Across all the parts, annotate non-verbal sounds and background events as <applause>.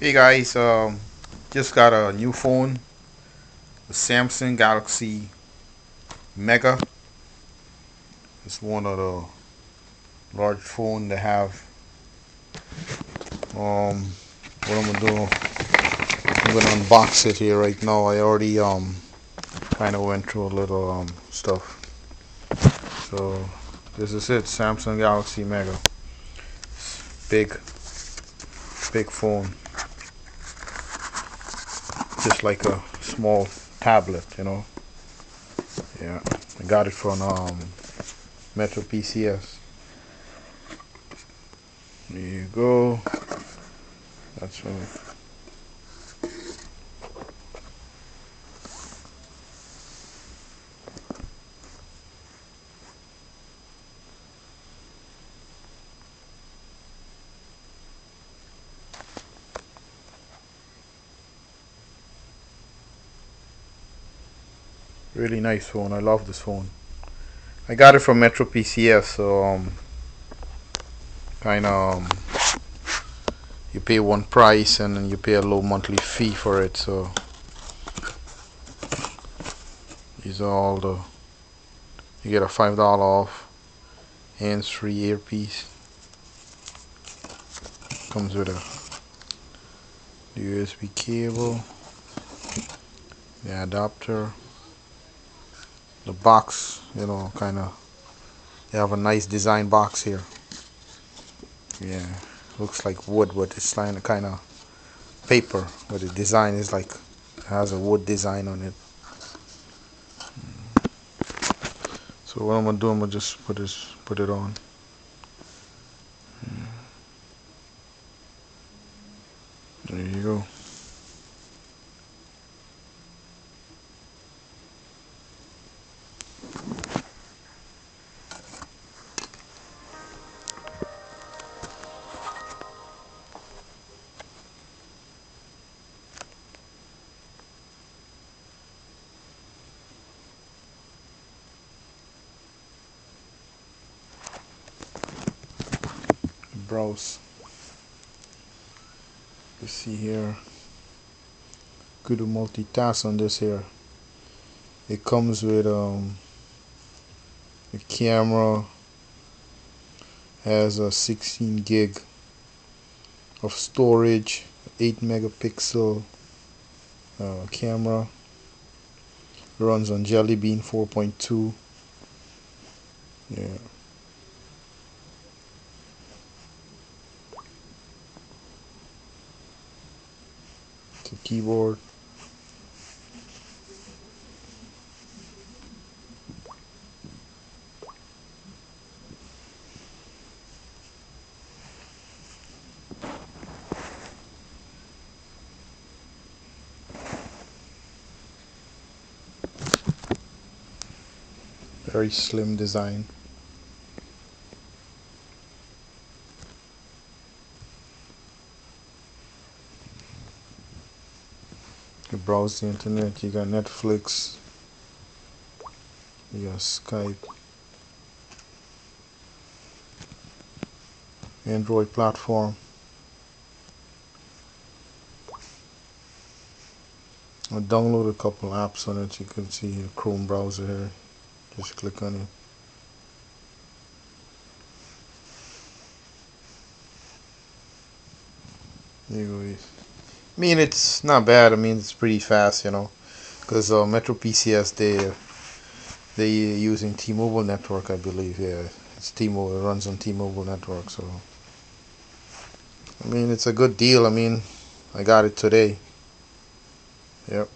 Hey guys, um, just got a new phone, the Samsung Galaxy Mega. It's one of the large phone they have. Um, what I'm gonna do, I'm gonna unbox it here right now. I already um kind of went through a little um stuff. So this is it, Samsung Galaxy Mega. It's big, big phone just like a small tablet, you know. Yeah, I got it from um, Metro PCS. There you go. That's right. Really nice phone. I love this phone. I got it from Metro PCS, so um, kind of um, you pay one price and then you pay a low monthly fee for it. So these are all the you get a five dollar off hands-free earpiece. Comes with a USB cable, the adapter the box you know kind of they have a nice design box here. Yeah looks like wood but it's kind of kind of paper but the design is like has a wood design on it. So what I'm gonna do I'm gonna just put this put it on browse. You see here could do multitask on this here. It comes with um the camera has a 16 gig of storage 8 megapixel uh, camera. Runs on Jelly Bean 4.2 yeah keyboard. Very slim design you browse the internet you got Netflix you got Skype Android platform. I download a couple apps on it you can see a Chrome browser here. Just click on it. There you go I mean it's not bad. I mean it's pretty fast you know because uh, Metro PCS they they using T-Mobile network I believe yeah. It's T-Mobile it runs on T-Mobile network so. I mean it's a good deal. I mean I got it today. Yep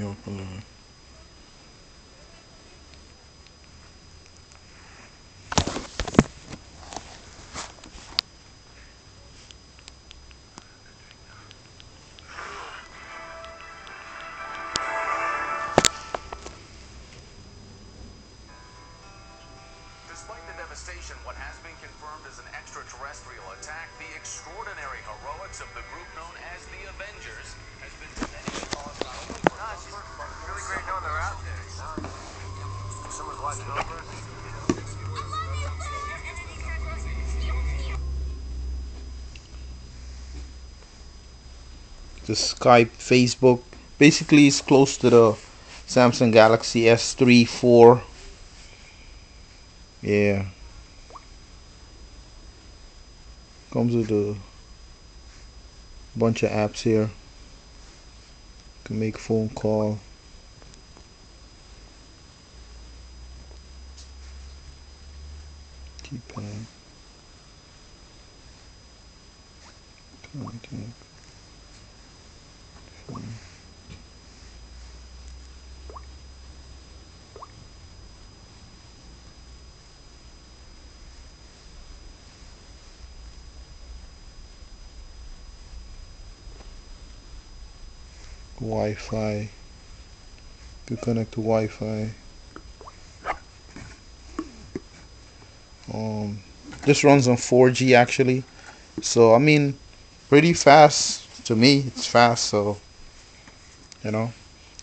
Volume up. Despite the devastation, what has been confirmed as an extraterrestrial attack, the extraordinary heroics of the group known as the Avengers the Skype, Facebook. Basically, it's close to the Samsung Galaxy S3, 4. Yeah. Comes with a bunch of apps here. Can make phone call. Keypad. Contact. Phone. Wi-Fi. You connect to Wi-Fi. This runs on 4G actually, so I mean, pretty fast to me. It's fast, so you know.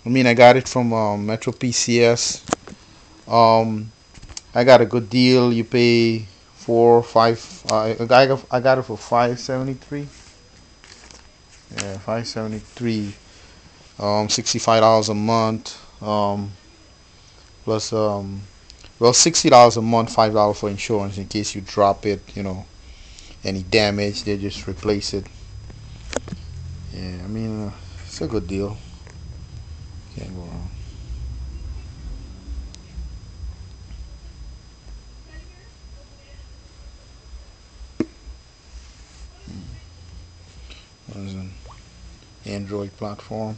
I mean, I got it from um, Metro PCS. Um, I got a good deal. You pay four, five. Uh, I got I got it for five seventy three. Yeah, five seventy three um, sixty-five dollars a month, um, plus um, well, sixty dollars a month, five dollars for insurance in case you drop it. You know, any damage, they just replace it. Yeah, I mean, uh, it's a good deal. Can't go wrong. Hmm. Android platform?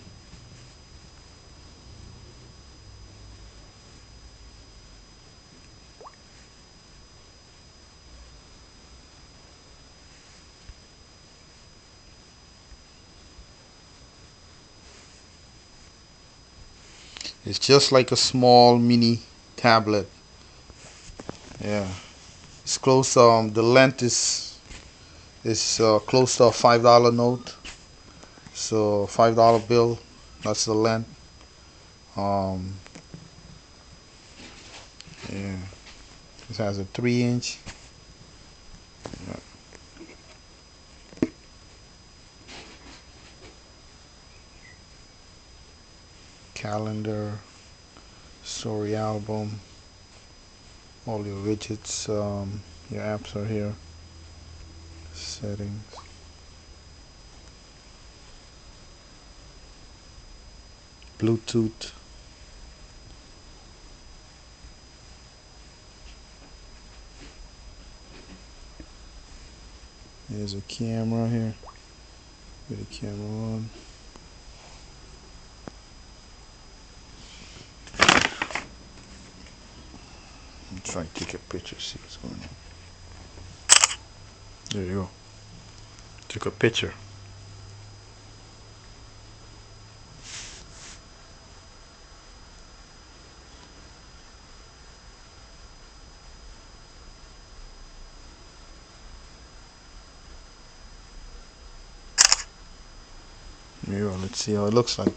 It's just like a small mini tablet. Yeah, it's close. Um, the length is is uh, close to a five dollar note. So five dollar bill. That's the length. Um, yeah, it has a three inch. Calendar, story album, all your widgets, um, your apps are here, settings. Bluetooth. There's a camera here. Put the camera on. Trying to take a picture, see what's going on. There you go. Took a picture. There you go. Let's see how it looks like.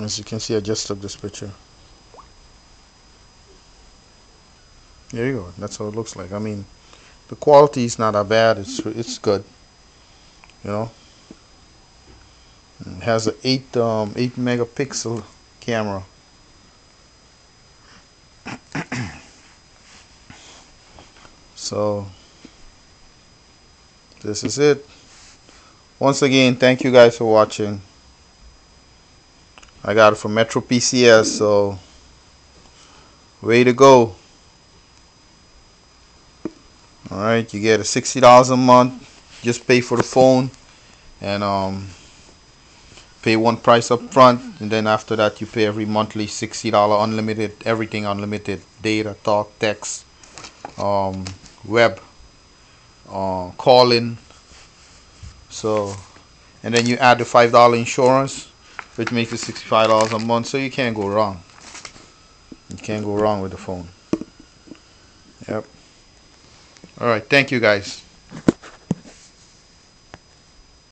As you can see, I just took this picture. There you go. That's how it looks like. I mean, the quality is not that bad. It's it's good. You know. It has a eight um eight megapixel camera. <clears throat> so this is it. Once again, thank you guys for watching. I got it from Metro PCS, so way to go. Alright, you get a $60 a month. Just pay for the phone and um, pay one price up front. And then after that, you pay every monthly $60 unlimited, everything unlimited data, talk, text, um, web, uh, calling. So, and then you add the $5 insurance, which makes it $65 a month. So you can't go wrong. You can't go wrong with the phone. Yep. All right. Thank you, guys.